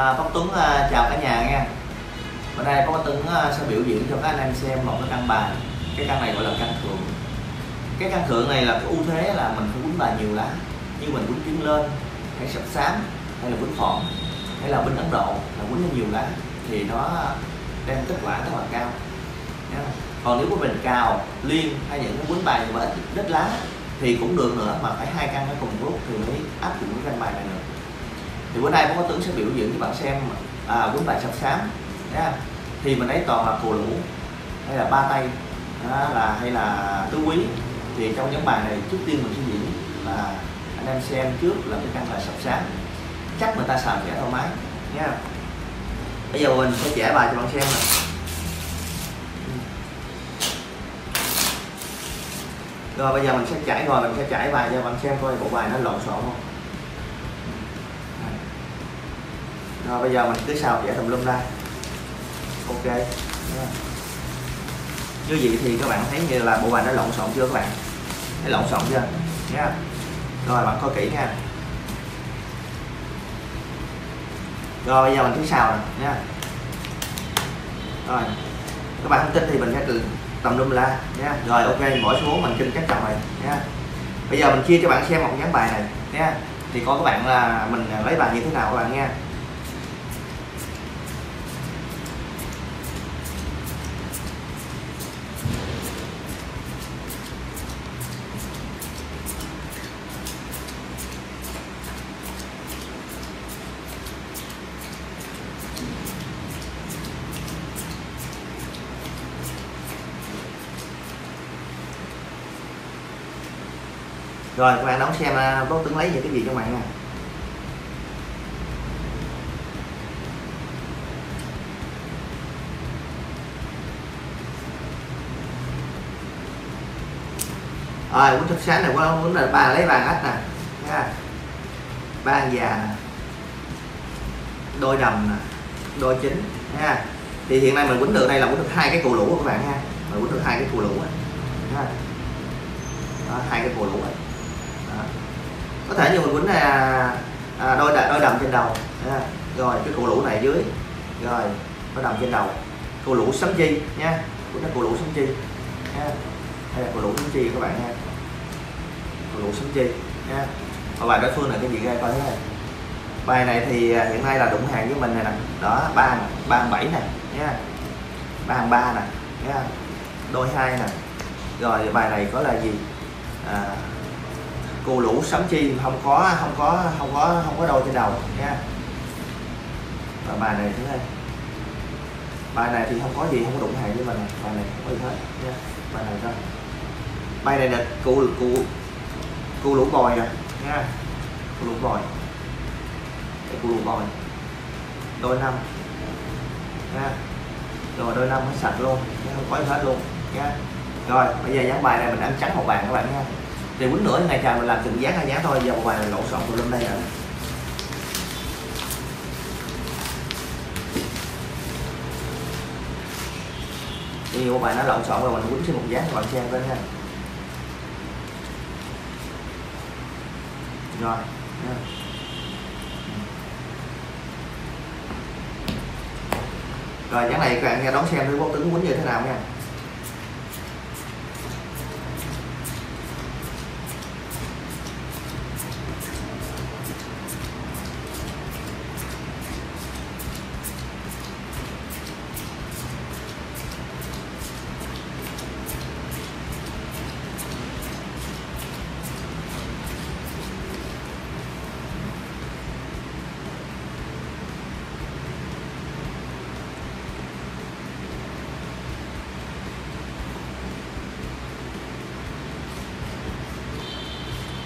À, Tuấn à, chào cả nhà nha. Bữa nay Pháp Tuấn à, sẽ biểu diễn cho các anh em xem một cái căn bài. Cái căn này gọi là căn thượng Cái căn thượng này là cái ưu thế là mình không quýnh bài nhiều lá. Như mình quýnh tiến lên, hay sập xám, hay là quýnh phỏng Hay là quýnh Ấn Độ là quýnh nhiều lá Thì nó đem kết quả rất là cao. Nha. Còn nếu của mình cào, liên hay những cái quýnh bài mà ít, ít lá thì cũng được nữa mà phải hai căn nó cùng lúc thì mới áp dụng cái căn bài này được thì bữa nay bố có tướng sẽ biểu diễn cho bạn xem à, quýnh bài sập xám nha thì mình lấy toàn là cù lũ hay là ba tay đó, là hay là tứ quý. Thì trong nhóm bài này trước tiên mình sẽ diễn là anh em xem trước là cái căn bài sập xám. Chắc người ta xào trẻ thoải mái nha bây giờ mình sẽ trẻ bài cho bạn xem nè rồi bây giờ mình sẽ trải rồi mình sẽ trải bài cho bạn xem coi bộ bài nó lộn xộn không? Rồi bây giờ mình cứ xào vẽ tùm lum ra. Ok. Như vậy thì các bạn thấy như là bộ bài nó lộn xộn chưa các bạn? Thấy lộn xộn chưa? Nha. Rồi, bạn coi kỹ nha. Rồi, bây giờ mình cứ xào nè, nha. Rồi, các bạn không tin thì mình sẽ từ tầm lum la nha. Rồi, ok, bỏ xuống, mình kinh các chồng này nha. Bây giờ mình chia cho bạn xem một dáng bài này, nha. Thì coi các bạn là mình lấy bài như thế nào các bạn, nha. Rồi, các bạn đón xem à, bố tướng lấy những cái gì cho bạn nha. Rồi cuốn thức sáng này có cuốn là ba lấy vàng ếch nè. Nha. Ba già nè. Đôi đầm nè. Đôi chính nha. Thì hiện nay mình quýnh được, đây là quýnh được hai cái cù lũ các bạn ha mình quýnh được hai cái cù lũ nha. Hai cái cù lũ này có thể như mình quýnh là à, đôi đôi đầm trên đầu. À, rồi cái cụ lũ này dưới. Rồi đôi đầm trên đầu. Cụ lũ sấm chi nha. Quýnh là cụ lũ sấm chi nha. Đây là cụ lũ sấm chi các bạn nha. Cụ lũ sấm chi nha. Và bài đối phương là cái gì ra coi thế này. Bài này thì à, hiện nay là đụng hàng với mình này nè. Đó ba ba bảy nè nha. Ba hàng ba nè nha. Đôi hai nè. Rồi bài này có là gì? À, cù lũ sấm chi không có không có không có không có đôi trên đầu, nha. Và bài này thứ này bài này thì không có gì, không có đụng hàng với mình bài này không có gì hết, nha. Bài này thôi. Bài này là cù cù cù lũ bòi nè, nha. Cù lũ bòi. Cái cù lũ bòi. Đôi năm, nha. Rồi đôi năm nó sạch luôn không có gì hết luôn, nha. Rồi, bây giờ dán bài này mình ăn trắng một bàn các bạn, nha thì quýnh nữa, ngày trời mình làm từng dán hai dán thôi giờ một mình lộn xộn tùm lum đây rồi thì của bạn nó lộn xộn rồi mình quýnh thêm một dán các bạn xem lên nha rồi nha. rồi dáng này các bạn nghe đón xem thứ bố tướng quýnh như thế nào nha.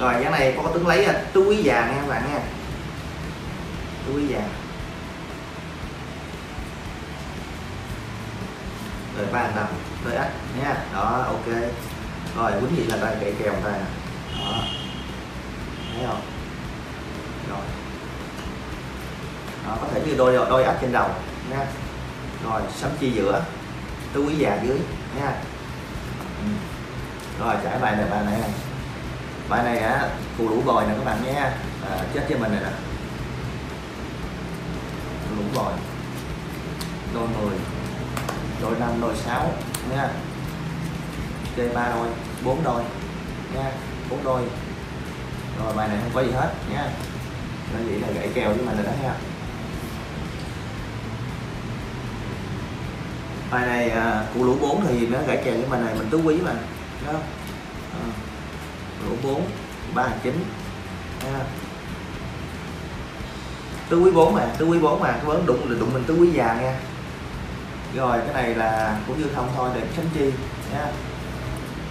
Rồi cái này có tướng lấy à. tứ quý già nha các bạn nha tứ quý già. Rồi ba đồng rồi ách nha đó ok. Rồi quýnh gì là ta? Kệ kèo ta. Đó. Thấy không? Rồi. Đó, có thể như đôi đôi ách trên đầu. Nha rồi sấm chi giữa. Tứ quý già dưới. Nha ừ. rồi trải bài này bài này này bài này á phù lũ bòi nè các bạn nhé. À, chết cho mình này nè. Lũ vòi đôi 10 đôi 5 đôi 6 nha. Chơi ba đôi bốn đôi nha. Bốn đôi. Rồi bài này không có gì hết nha. Nên vậy là gãy kèo với mình rồi đó nha bài này à, cụ lũ 4 thì nó gãy kèo với mình này mình tứ quý mà đó 4 ba chín. Nha tứ quý 4 mà tứ quý 4 mà cái vấn đụng là đụng mình tứ quý già nha. Rồi cái này là cũng như thông thôi để tránh chi nha.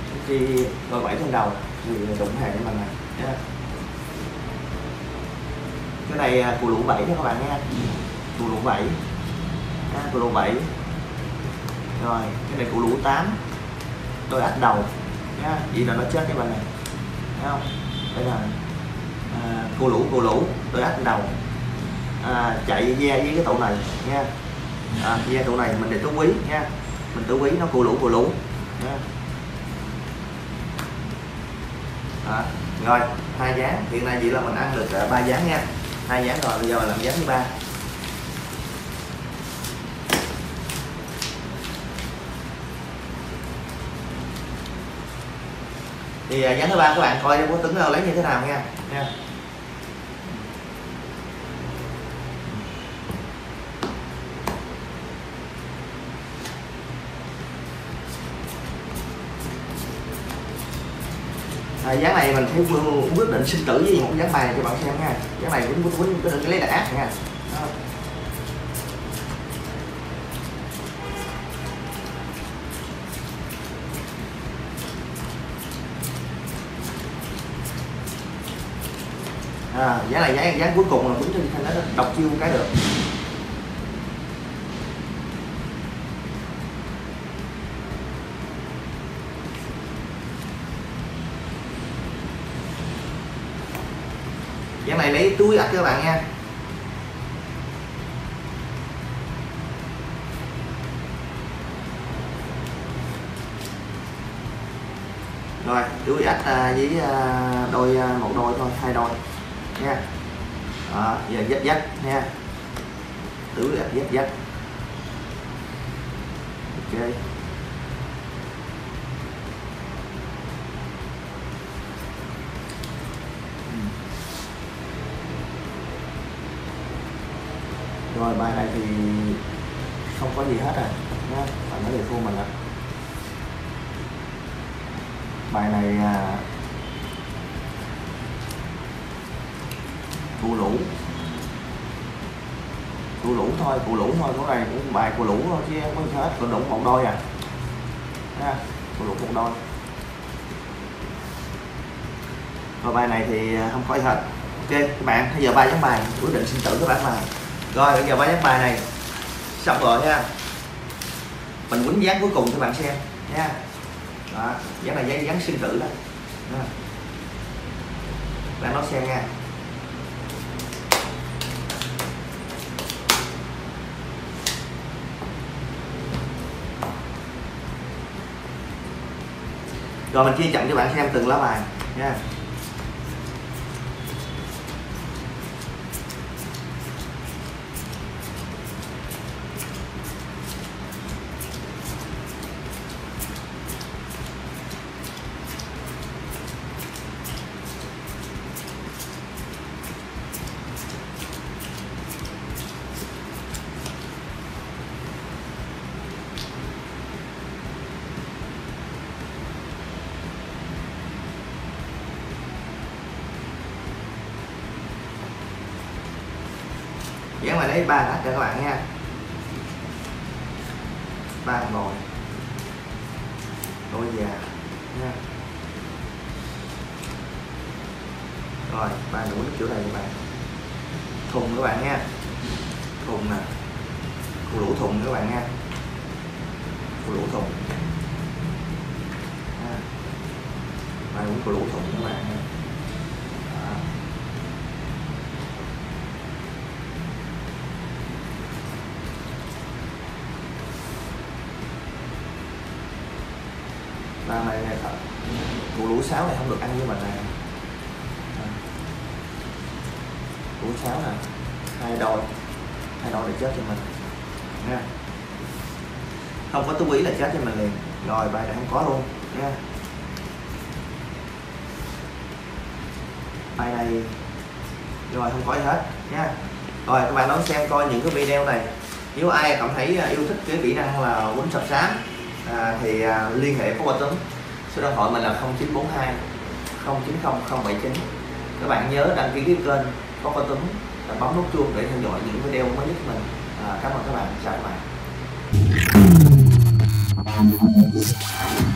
Tránh chi rồi bảy trên đầu thì đụng hàng cho mình này nha. Cái này à, cù lũ 7 nha các bạn nha. Cù lũ 7 nha, cù lũ 7 rồi cái này cù lũ 8 đôi ách đầu nha. Vậy là nó chết cái bạn này thấy không? Đây là à, cù lũ cù lũ đôi ách đầu. À, chạy ve với cái tụ này nha. À, ve tụ này mình để tứ quý nha. Mình tứ quý nó cù lũ cù lũ nha. À, rồi hai dáng. Hiện nay vậy là mình ăn được à, ba dáng nha. Hai dáng rồi bây giờ làm dáng thứ ba. Thì à, dáng thứ ba các bạn coi có tính à, lấy như thế nào nha? Nha. À, dáng này mình phải quyết định sinh tử với một dáng bài cho bạn xem nha. Dáng này cũng quyết định lấy là nha. À, giá này giá giá cuối cùng là đúng trên nó độc chiêu cái được. Dáng này lấy túi ạch các bạn nha. Rồi túi ếch à, với à, đôi à, một đôi thôi hai đôi nha. Đó, giờ dắt dắt nha. Tứ dắt dắt dắt. Ok. Ừ. Rồi bài này thì không có gì hết rồi nhá bạn nói đề thua mình ạ. Bài này à, cụ lũ. Cụ lũ thôi cụ lũ thôi cái này cũng bài cụ lũ thôi chứ không có gì hết cụ đụng một đôi à. Ha cụ lũ một đôi. Rồi bài này thì à, không có gì hết. Ok các bạn bây giờ ba dán bài quyết định sinh tử các bạn mà rồi bây giờ ba dán bài này xong rồi nha mình quýnh dáng cuối cùng cho bạn xem nha. Đó dáng này dáng dáng sinh tử đó, nha. bạn nói xem nha. Rồi mình chia chậm cho bạn xem từng lá bài nha yeah. Lấy ba ách cho các bạn nha. Ba ngồi. Đôi già nha. Rồi, ba đủ kiểu này các bạn. Thùng các bạn nha. Thùng nè. Cụ lũ thùng các bạn nha. Cụ lũ thùng. Ba uống cụ lũ thùng các bạn nha. Cụ sáo này không được ăn với mình nè củ sáo nè hai đôi. Hai đôi để chết cho mình. Nha. Không có tú quý là chết cho mình liền. Rồi bài này không có luôn. Nha. Bài này rồi không có gì hết. Nha. Rồi các bạn đón xem coi những cái video này. Nếu ai cảm thấy à, yêu thích cái kỹ năng là quấn sập sáng à, thì à, liên hệ với qua Tuấn số điện thoại mình là 0942 090079 các bạn nhớ đăng ký cái kênh có có Tuấn và bấm nút chuông để theo dõi những video mới nhất mình. À, cảm ơn các bạn. Chào các bạn.